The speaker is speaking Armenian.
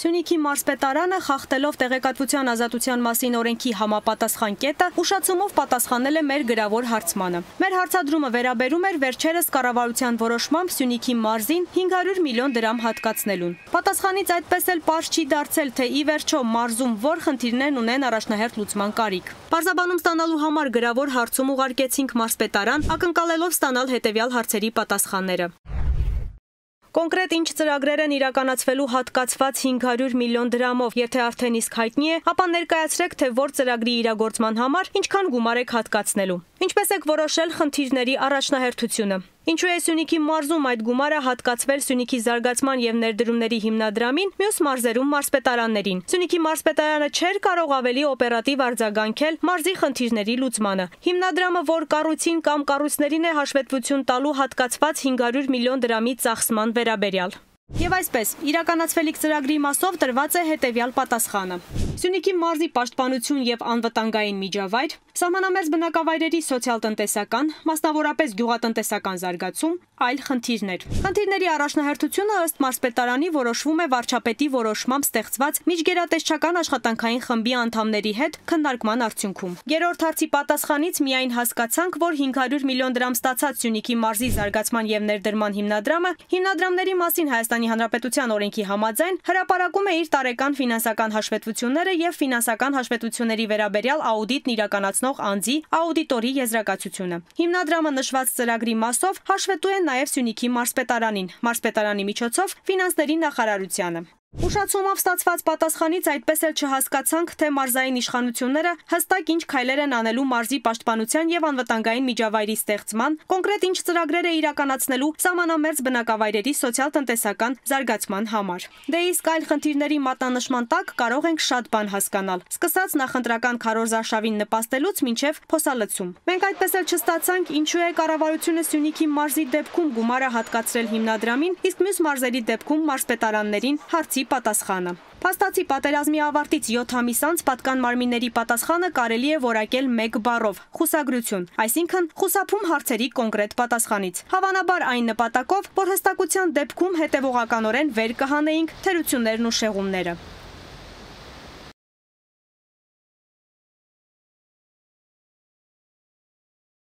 Սյունիքի մարզպետարանը խախտելով տեղեկատվության ազատության մասին օրենքի համապատասխան կետը ուշացումով պատասխանել է մեր գրավոր հարցմանը։ Մեր հարցադրումը վերաբերում էր վերջերս կառավարության որոշմամբ Սյունիքի մարզին 500 միլիոն դրամ հատկացնելուն։ Պատասխանից այդպես էլ པարզ չի դարձել, թե ի վերջո մարզում որ խնդիրներն ունեն առաջնահերթ լուծման կարիք։ Պարզաբանում ստանալու համար գրավոր հարցում ուղարկեցինք մարզպետարան, ակնկալելով ստանալ հետևյալ հարցերի պատասխանները։ Կոնկրետ ինչ ծրագրեր են իրականացվելու հատկացված 500 միլիոն դրամով, եթե արդեն իսկ հայտնի է, ապա ներկայացրեք, թե որ ծրագրի իրագործման համար ինչքան գումար եք հատկացնելու։ Ինչպես եք որոշել խնդիրների առաջնահերթությունը։ Ինչու է Սյունիքի մարզում այդ գումարը հատկացվել Սյունիքի զարգացման եւ ներդրումների հիմնադրամին, մյուս մարզերում մարզպետարաններին։ Սյունիքի մարզպետարանը չէր կարող ավելի օպերատիվ արձագանքել մարզի խնդիրների լուծմանը։ Հիմնադրամը, որ կառույցին կամ կառույցներին է հաշվետվություն տալու հատկացված 500 միլիոն դրամի ծախսման վերաբերյալ։ Եվ այսպես, իրականացվելիք ծրագրի մասով տրված է հետևյալ պատասխանը։ Սյունիքի մարզի պաշտպանություն եւ անվտանգային միջավայր, Սահմանամերձ բնակավայրերի սոցիալ-տնտեսական, մասնավորապես գյուղատնտեսական զարգացում, այլ խնդիրներ։ Խնդիրների առաջնահերթությունը ըստ մարզպետարանի որոշվում է վարչապետի որոշմամբ ստեղծված միջգերատեսչական աշխատանքային խմբի անդամների հետ քննարկման արդյունքում։ Երրորդ հարցի պատասխանից միայն հասկացանք, որ 500 միլիոն դրամ ստացած Սյունիքի մարզի զարգացման եւ ներդրման հիմնադրամը հիմնադրամների մասին Հայաստանի Հանրապետության օրենքի համաձայն հրապարակում է իր տարեկան ֆինանսական հաշվետվությունները եւ ֆինանսական հաշվետվությունների վերաբերյալ աուդիտն իրականացնող անձի աուդիտորի եզրակացությունը։ Հիմնադրամը նշված ծրագրի մասով հաշվետու է նաև Սյունիքի մարզպետարանին, մարզպետարանի միջոցով ֆինանսների նախարարությանը։ Ուշացումով ստացված պատասխանից այդպես էլ չհասկացանք, թե մարզային իշխանությունները հստակ ինչ քայլեր են անելու մարզի պաշտպանության եւ անվտանգային միջավայրի ստեղծման, կոնկրետ ինչ ծրագրեր է իրականացնելու սահմանամերձ բնակավայրերի սոցիալ-տնտեսական զարգացման համար։ Դե իսկ այլ խնդիրների մատնանշման տակ կարող ենք շատ բան հասկանալ, սկսած նախընտրական քարոզարշավին նպաստելուց մինչև փոսալցում։ Մենք այդպես էլ չստացանք, ինչու է կառավարությունը Սյունիքի մարզի դեպքում գումարը հատկացրել հիմնադրամին, իսկ մյուս մարզերի դեպքում մարզպետարաններին հարցի հարցի պատասխանը։ Փաստացի պատերազմի ավարտից 7 ամիս անց պատկան մարմինների պատասխանը կարելի է որակել մեկ բառով՝ խուսագրություն, այսինքն խուսափում հարցերի կոնկրետ պատասխանից։ Հավանաբար այն նպատակով, որ հստակության դեպքում հետևողականորեն վեր կհանեինք թերություններն ու շեղումները։